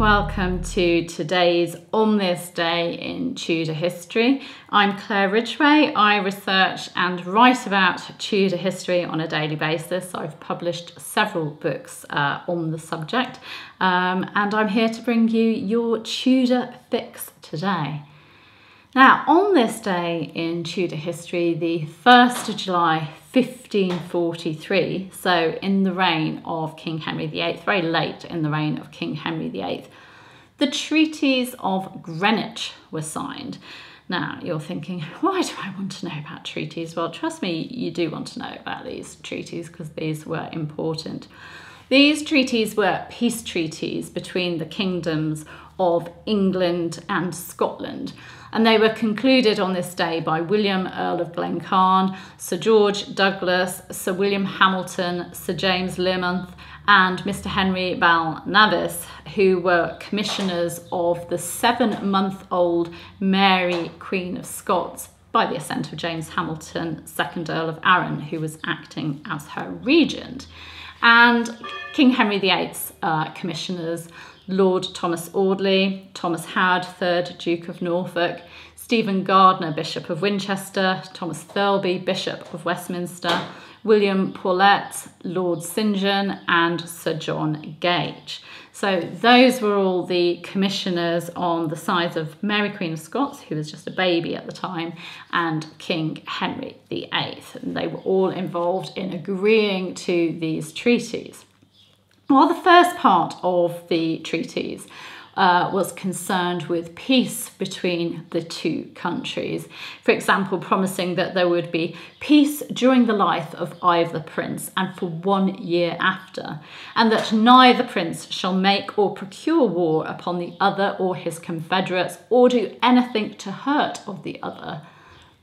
welcome to today's On This Day in Tudor History. I'm Claire Ridgway. I research and write about Tudor history on a daily basis. I've published several books uh, on the subject, um, and I'm here to bring you your Tudor fix today. Now, on this day in Tudor history, the 1st of July 1543, so in the reign of King Henry VIII, very late in the reign of King Henry VIII, the treaties of Greenwich were signed. Now, you're thinking, why do I want to know about treaties? Well, trust me, you do want to know about these treaties because these were important. These treaties were peace treaties between the kingdoms of England and Scotland and they were concluded on this day by William, Earl of Glencairn, Sir George Douglas, Sir William Hamilton, Sir James Learmonth, and Mr. Henry Balnaves, who were commissioners of the seven month old Mary, Queen of Scots, by the assent of James Hamilton, 2nd Earl of Arran, who was acting as her regent. And King Henry VIII's uh, commissioners Lord Thomas Audley, Thomas Howard, 3rd Duke of Norfolk, Stephen Gardiner, Bishop of Winchester, Thomas Thirlby, Bishop of Westminster, William Paulet, Lord St. John, and Sir John Gage. So those were all the commissioners on the sides of Mary Queen of Scots, who was just a baby at the time, and King Henry VIII. And they were all involved in agreeing to these treaties. While the first part of the treaties uh, was concerned with peace between the two countries. For example, promising that there would be peace during the life of either prince and for one year after, and that neither prince shall make or procure war upon the other or his confederates or do anything to hurt of the other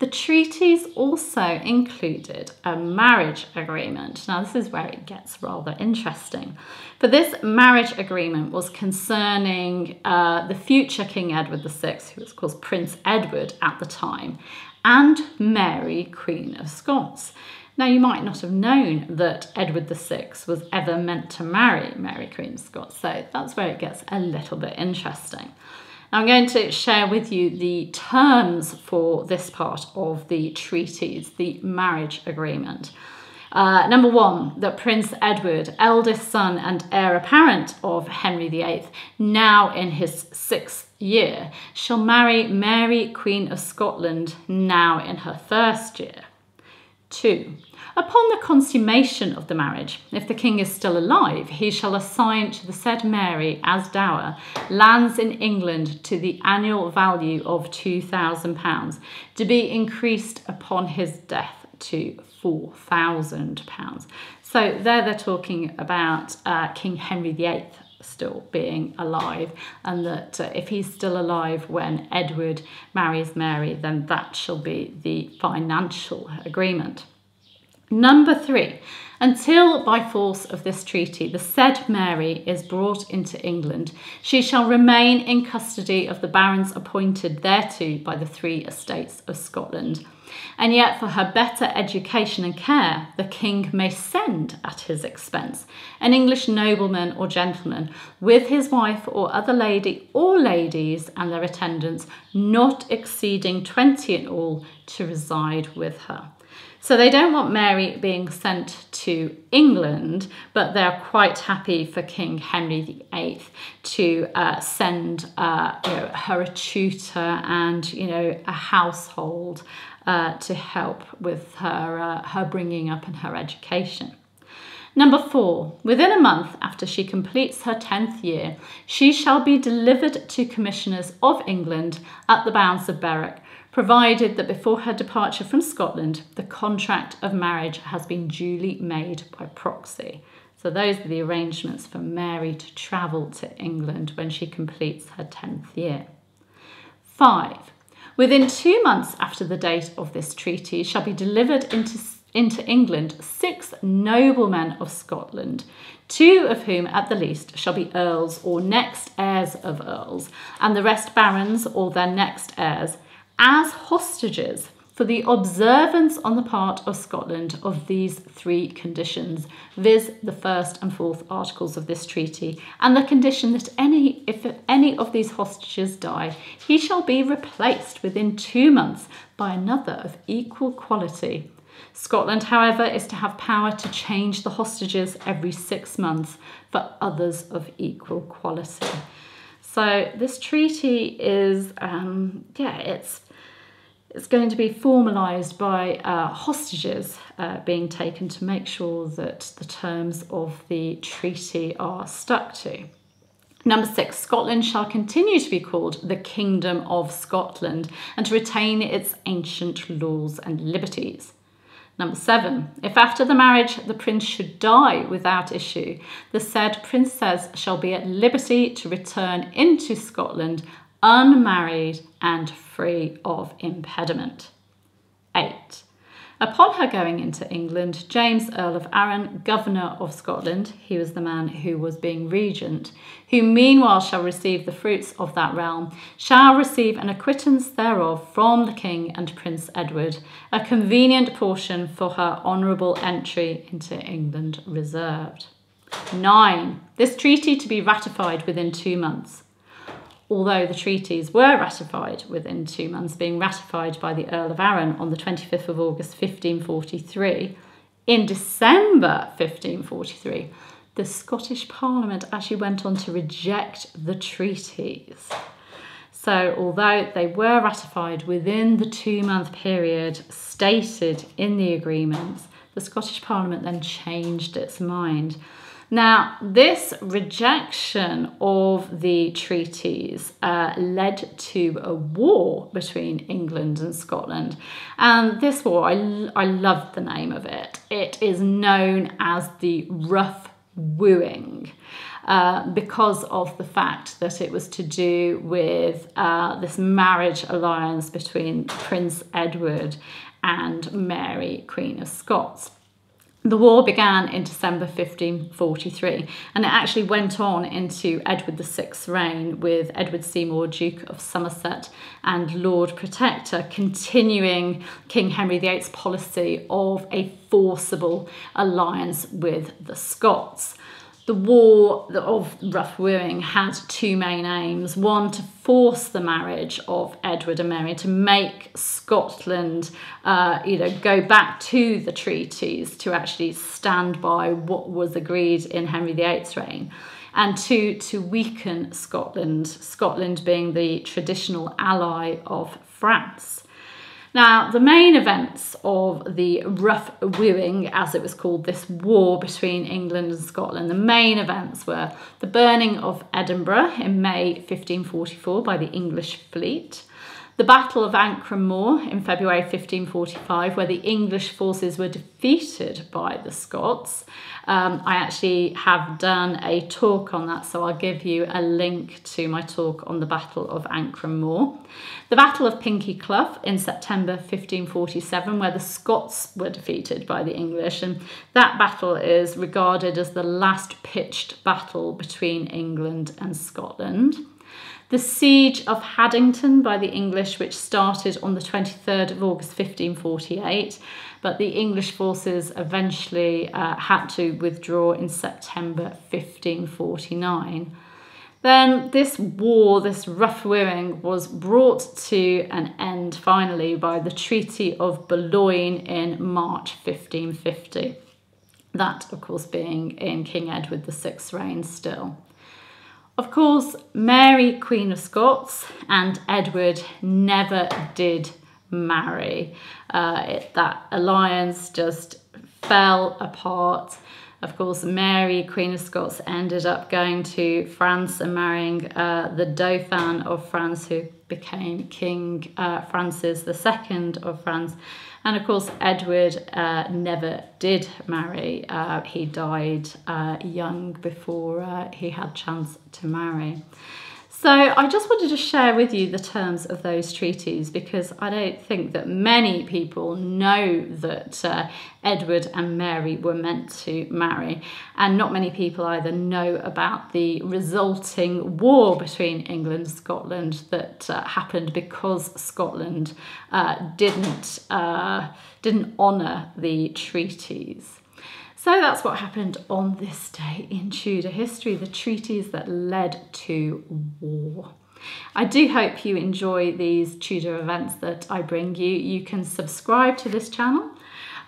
the treaties also included a marriage agreement. Now, this is where it gets rather interesting. But this marriage agreement was concerning uh, the future King Edward VI, who was called Prince Edward at the time, and Mary, Queen of Scots. Now, you might not have known that Edward VI was ever meant to marry Mary, Queen of Scots, so that's where it gets a little bit interesting. I'm going to share with you the terms for this part of the treaties, the marriage agreement. Uh, number one, that Prince Edward, eldest son and heir apparent of Henry VIII, now in his sixth year, shall marry Mary, Queen of Scotland, now in her first year. Two, Upon the consummation of the marriage, if the king is still alive, he shall assign to the said Mary as dower lands in England to the annual value of £2,000, to be increased upon his death to £4,000. So there they're talking about uh, King Henry VIII still being alive, and that uh, if he's still alive when Edward marries Mary, then that shall be the financial agreement. Number three, until by force of this treaty the said Mary is brought into England, she shall remain in custody of the barons appointed thereto by the three estates of Scotland. And yet, for her better education and care, the king may send at his expense an English nobleman or gentleman with his wife or other lady or ladies and their attendants, not exceeding twenty in all, to reside with her. So they don't want Mary being sent to England, but they're quite happy for King Henry VIII to uh, send uh, you know, her a tutor and you know a household uh, to help with her uh, her bringing up and her education. Number four, within a month after she completes her 10th year, she shall be delivered to commissioners of England at the bounds of Berwick provided that before her departure from Scotland, the contract of marriage has been duly made by proxy. So, those are the arrangements for Mary to travel to England when she completes her 10th year. Five, within two months after the date of this treaty, shall be delivered into, into England six noblemen of Scotland, two of whom at the least shall be earls or next heirs of earls, and the rest barons or their next heirs as hostages for the observance on the part of Scotland of these three conditions, viz., the first and fourth articles of this treaty, and the condition that any if any of these hostages die, he shall be replaced within two months by another of equal quality. Scotland, however, is to have power to change the hostages every six months for others of equal quality. So this treaty is, um, yeah, it's it's going to be formalised by uh, hostages uh, being taken to make sure that the terms of the treaty are stuck to. Number six, Scotland shall continue to be called the Kingdom of Scotland and to retain its ancient laws and liberties. Number seven, if after the marriage the prince should die without issue, the said princess shall be at liberty to return into Scotland unmarried and free of impediment. 8. Upon her going into England, James, Earl of Arran, Governor of Scotland, he was the man who was being regent, who meanwhile shall receive the fruits of that realm, shall receive an acquittance thereof from the King and Prince Edward, a convenient portion for her honourable entry into England reserved. 9. This treaty to be ratified within two months although the treaties were ratified within two months, being ratified by the Earl of Arran on the 25th of August 1543, in December 1543, the Scottish Parliament actually went on to reject the treaties. So, although they were ratified within the two month period stated in the agreements, the Scottish Parliament then changed its mind now, this rejection of the treaties uh, led to a war between England and Scotland. And this war, I, I love the name of it. It is known as the Rough Wooing. Uh, because of the fact that it was to do with uh, this marriage alliance between Prince Edward and Mary, Queen of Scots. The war began in December 1543 and it actually went on into Edward VI's reign with Edward Seymour, Duke of Somerset and Lord Protector, continuing King Henry VIII's policy of a forcible alliance with the Scots the war of Rough Wooing had two main aims. One, to force the marriage of Edward and Mary, to make Scotland, uh, you know, go back to the treaties, to actually stand by what was agreed in Henry VIII's reign. And two, to weaken Scotland, Scotland being the traditional ally of France. Now, the main events of the rough wooing, as it was called, this war between England and Scotland, the main events were the burning of Edinburgh in May 1544 by the English fleet, the Battle of Ancrum Moor in February 1545, where the English forces were defeated by the Scots. Um, I actually have done a talk on that, so I'll give you a link to my talk on the Battle of Ancrum Moor. The Battle of Pinkie Cleugh in September 1547, where the Scots were defeated by the English, and that battle is regarded as the last pitched battle between England and Scotland. The siege of Haddington by the English, which started on the 23rd of August 1548, but the English forces eventually uh, had to withdraw in September 1549. Then this war, this rough wooing, was brought to an end finally by the Treaty of Boulogne in March 1550. That, of course, being in King Edward VI's reign still. Of course, Mary, Queen of Scots, and Edward never did marry. Uh, it, that alliance just fell apart. Of course, Mary, Queen of Scots, ended up going to France and marrying uh, the Dauphin of France, who became King uh, Francis II of France. And of course, Edward uh, never did marry. Uh, he died uh, young before uh, he had chance to marry. So I just wanted to share with you the terms of those treaties because I don't think that many people know that uh, Edward and Mary were meant to marry, and not many people either know about the resulting war between England and Scotland that uh, happened because Scotland uh, didn't uh, didn't honour the treaties. So that's what happened on this day in Tudor history, the treaties that led to war. I do hope you enjoy these Tudor events that I bring you. You can subscribe to this channel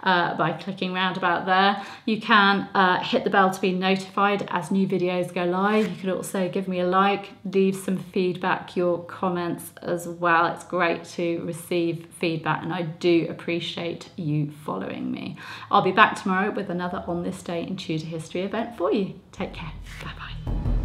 uh, by clicking roundabout there. You can uh, hit the bell to be notified as new videos go live. You can also give me a like, leave some feedback, your comments as well. It's great to receive feedback and I do appreciate you following me. I'll be back tomorrow with another On This Day in Tudor History event for you. Take care. Bye bye.